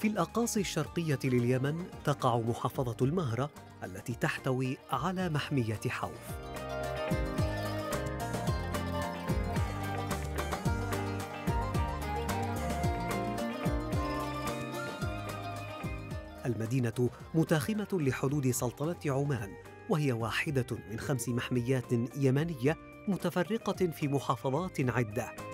في الأقاصي الشرقية لليمن تقع محافظة المهرة التي تحتوي على محمية حوف. المدينة متاخمة لحدود سلطنة عمان وهي واحدة من خمس محميات يمنية متفرقة في محافظات عدة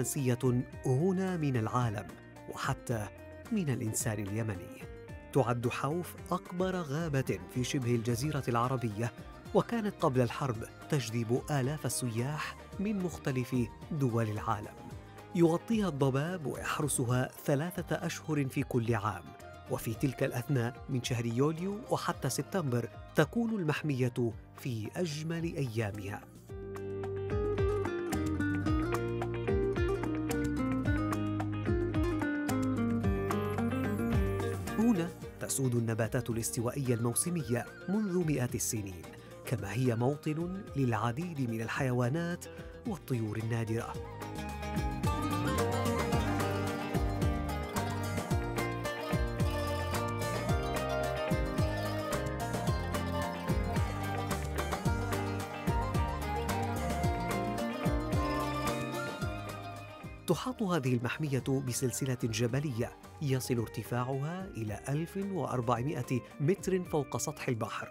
إنها منسية هنا من العالم وحتى من الإنسان اليمني. تعد حوف أكبر غابة في شبه الجزيرة العربية وكانت قبل الحرب تجذب آلاف السياح من مختلف دول العالم. يغطيها الضباب ويحرسها ثلاثة أشهر في كل عام. وفي تلك الأثناء من شهر يوليو وحتى سبتمبر تكون المحمية في أجمل أيامها. تسود النباتات الاستوائية الموسمية منذ مئات السنين كما هي موطن للعديد من الحيوانات والطيور النادرة. تحاط هذه المحمية بسلسلة جبلية يصل ارتفاعها إلى 1400 متر فوق سطح البحر.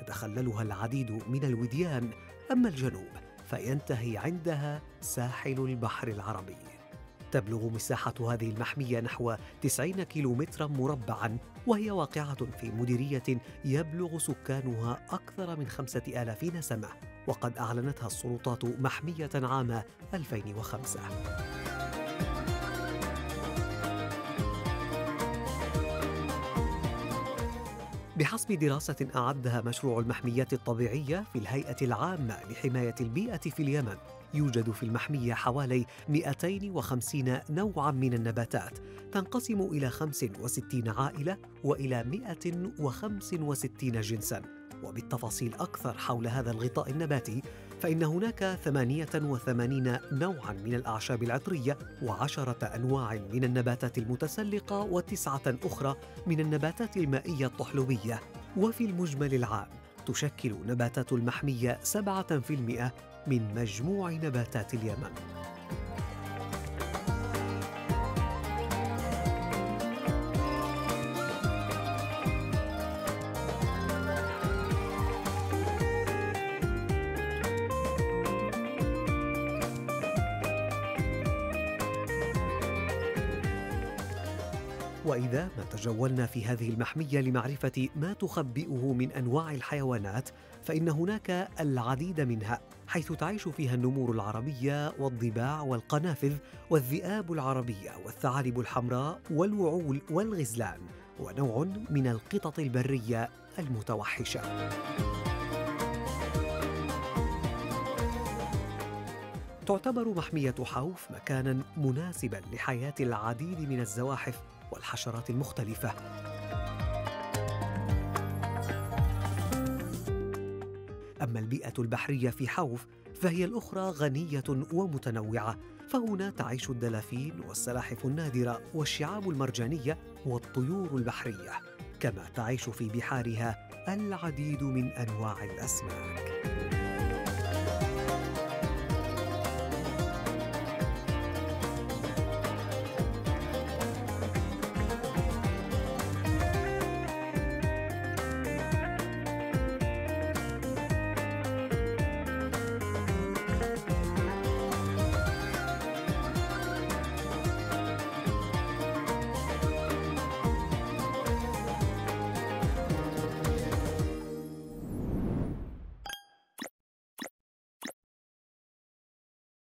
تتخللها العديد من الوديان. أما الجنوب فينتهي عندها ساحل البحر العربي. تبلغ مساحة هذه المحمية نحو 90 كيلومترا مربعا وهي واقعة في مديرية يبلغ سكانها أكثر من خمسة آلاف نسمة وقد أعلنتها السلطات محمية عام 2005 بحسب دراسة أعدها مشروع المحميات الطبيعية في الهيئة العامة لحماية البيئة في اليمن يوجد في المحمية حوالي 250 نوعا من النباتات تنقسم إلى 65 عائلة وإلى 165 جنساً. وبالتفاصيل أكثر حول هذا الغطاء النباتي فإن هناك 88 نوعاً من الأعشاب العطرية وعشرة أنواع من النباتات المتسلقة وتسعة أخرى من النباتات المائية الطحلبية وفي المجمل العام تشكل نباتات المحمية 7% من مجموع نباتات اليمن. وإذا ما تجولنا في هذه المحمية لمعرفة ما تخبئه من أنواع الحيوانات فإن هناك العديد منها حيث تعيش فيها النمور العربية والضباع والقنافذ والذئاب العربية والثعالب الحمراء والوعول والغزلان ونوع من القطط البرية المتوحشة. تعتبر محمية حوف مكانا مناسبا لحياة العديد من الزواحف والحشرات المختلفة. أما البيئة البحرية في حوف فهي الأخرى غنية ومتنوعة. فهنا تعيش الدلافين والسلاحف النادرة والشعاب المرجانية والطيور البحرية كما تعيش في بحارها العديد من أنواع الأسماك.